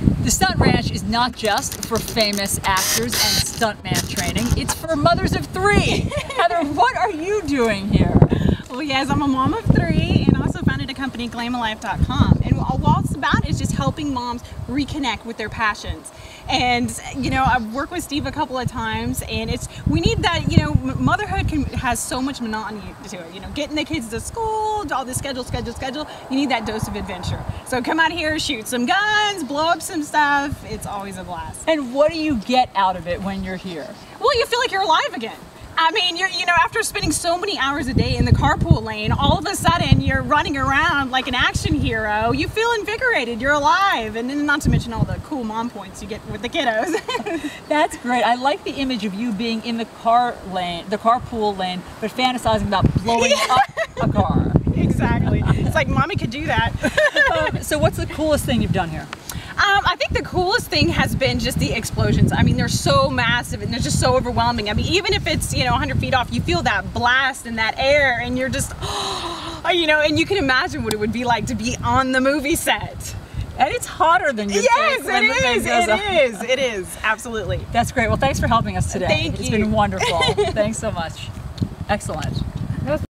The Stunt Ranch is not just for famous actors and stuntman training, it's for mothers of three. Heather, what are you doing here? Well, yes, I'm a mom of three and also founded a company, glamalife.com. And all it's about is just helping moms reconnect with their passions. And, you know, I've worked with Steve a couple of times and it's, we need that, you know, motherhood can, has so much monotony to it. You know, getting the kids to school, all the schedule, schedule, schedule, you need that dose of adventure. So come out here, shoot some guns, blow up some stuff. It's always a blast. And what do you get out of it when you're here? Well, you feel like you're alive again. I mean, you're, you know, after spending so many hours a day in the carpool lane, all of a sudden you're running around like an action hero. You feel invigorated, you're alive, and then not to mention all the cool mom points you get with the kiddos. That's great. I like the image of you being in the car lane, the carpool lane, but fantasizing about blowing yeah. up a car. Exactly. It's like mommy could do that. um, so what's the coolest thing you've done here? I think the coolest thing has been just the explosions. I mean, they're so massive and they're just so overwhelming. I mean, even if it's, you know, 100 feet off, you feel that blast and that air and you're just, oh, you know, and you can imagine what it would be like to be on the movie set. And it's hotter than you yes, think. Yes, it is. It is. It is. Absolutely. That's great. Well, thanks for helping us today. Thank it's you. It's been wonderful. thanks so much. Excellent.